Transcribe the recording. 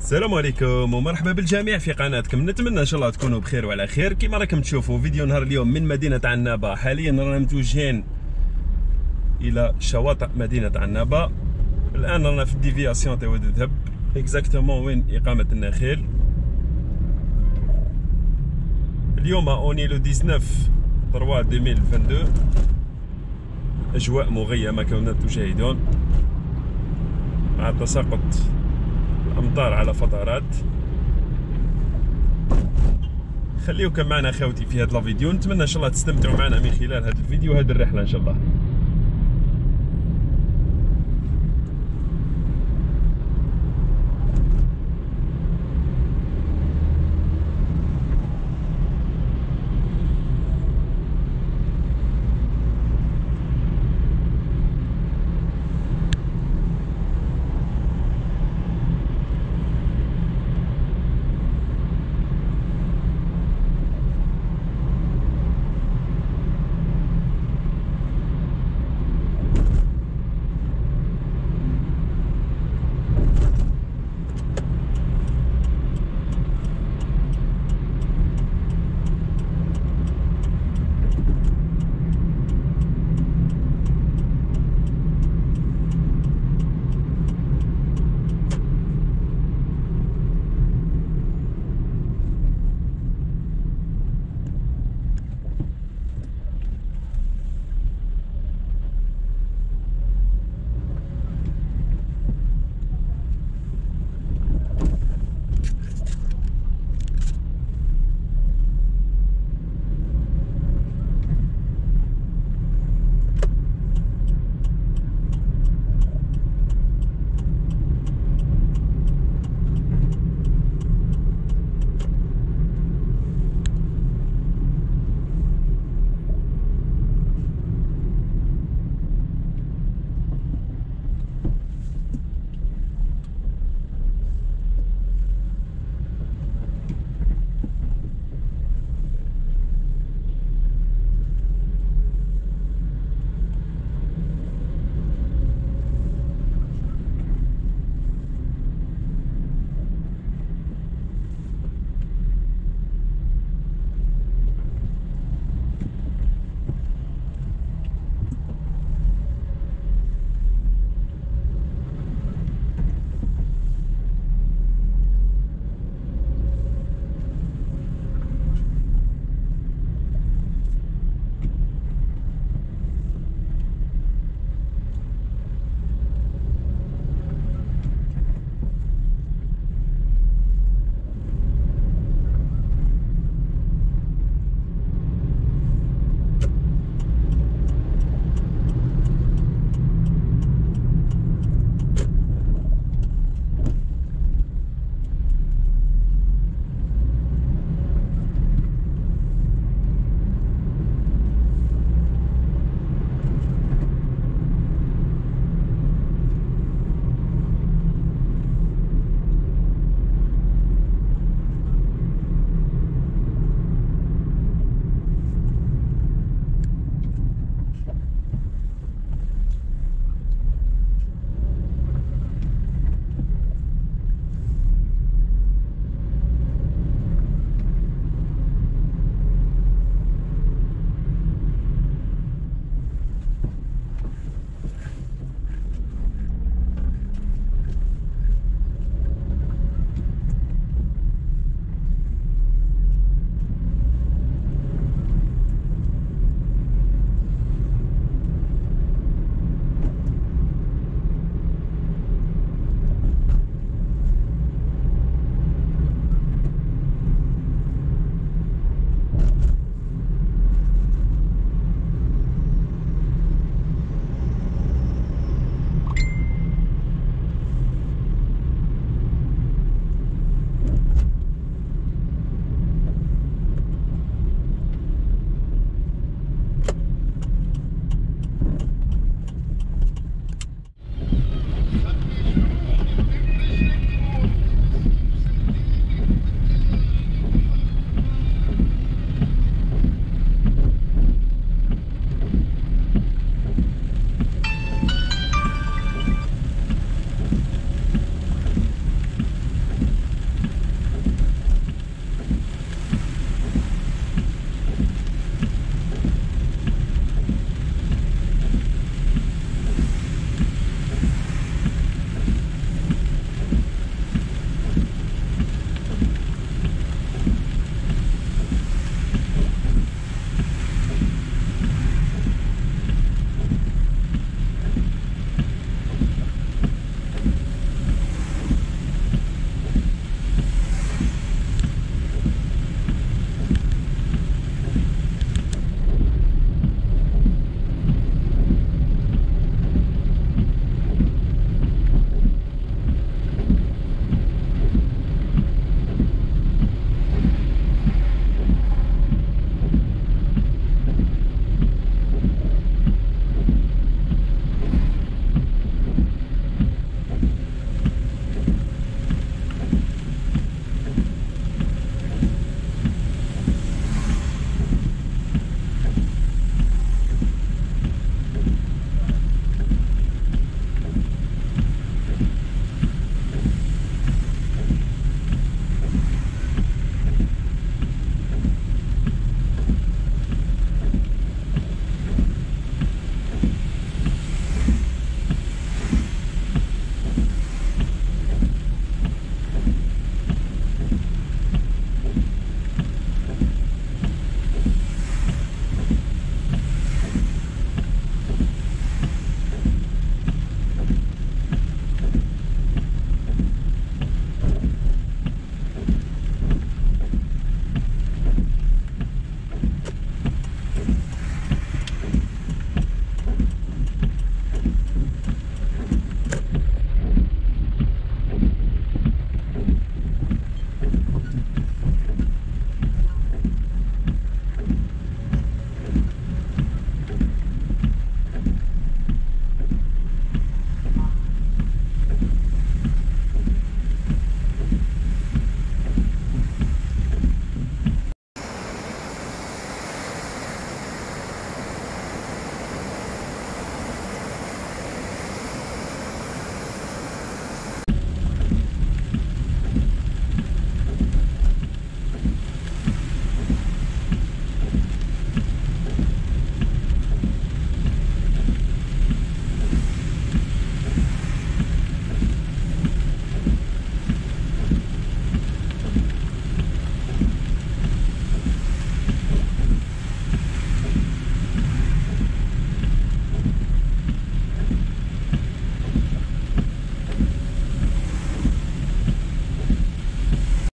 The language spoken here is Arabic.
السلام عليكم ومرحبا بالجميع في قناتكم. نتمنى إن شاء الله تكونوا بخير وعلى خير. كما راكم تشوفوا فيديو نهار اليوم من مدينة عنابة. حاليا رانا متوجهين إلى شواطئ مدينة عنابة. الآن رانا في ال déviation تاع واد الذهب exactement وين إقامة النخيل؟ اليوم on est le 19 3 2022 أجواء مغيمة كما تشاهدون. مع تساقط الامطار على فترات. خليوكم معنا اخوتي في هذا الفيديو نتمنى إن شاء الله تستمتعوا معنا من خلال هذا الفيديو وهذه الرحلة إن شاء الله.